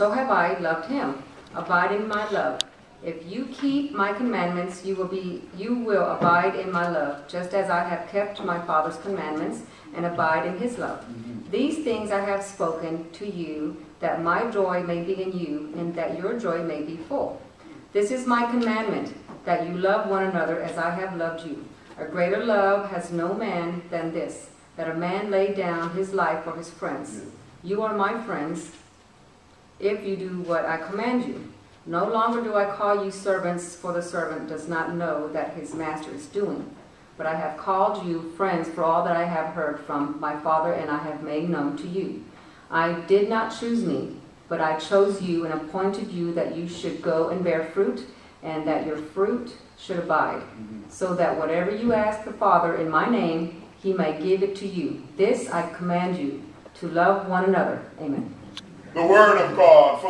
so have I loved him. Abide in my love. If you keep my commandments, you will be you will abide in my love, just as I have kept my Father's commandments and abide in his love. Mm-hmm. These things I have spoken to you, that my joy may be in you, and that your joy may be full. This is my commandment, that you love one another as I have loved you. A greater love has no man than this, that a man lay down his life for his friends. You are my friends if you do what I command you. No longer do I call you servants, for the servant does not know that his master is doing. But I have called you friends for all that I have heard from my Father and I have made known to you. I did not choose me, but I chose you and appointed you that you should go and bear fruit, and that your fruit should abide, mm-hmm. so that whatever you ask the Father in my name, he may give it to you. This I command you, to love one another. Amen. The word of God. For the